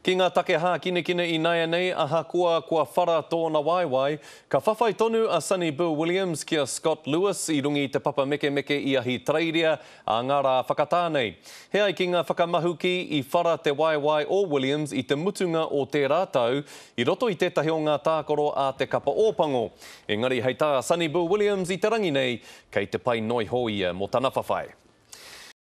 Ki ngā take hākinakina ināianei, ahakoa kua whara tōna waewae, ka whawhai tonu a Sonny Bill Williams ki a Scott Lewis i runga i te papa mekemeke i Ahitereiria ā ngā rā whakatā nei. He ai ki ngā whakamahuki, i whara te waewae o Williams i te mutunga o tērā tau i roto i tētahi o ngā tākaro a te Kapa Ōpango. Engari hei tā Sonny Bill Williams i te rangi nei, kei te pai noa iho ia mō tana whawhai.